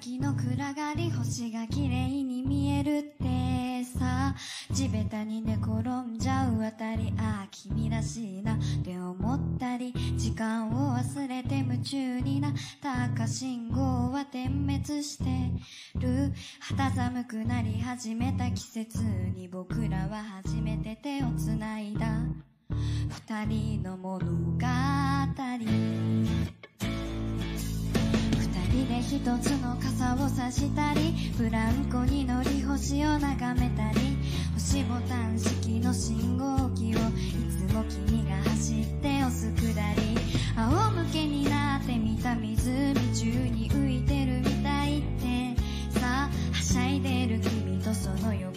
先の暗がり星が綺麗に見えるってさ。地べたに寝転んじゃうあたりああ君らしいなって思ったり時間を忘れて夢中になった赤信号は点滅してる。肌寒くなり始めた季節に僕らは初めて手をつないだ。二人の物語。一つの傘を差したりブランコに乗り星を眺めたり星ボタン式の信号機をいつも君が走って押すくだり仰向けになってみた湖中に浮いてるみたいって。さあはしゃいでる君とその横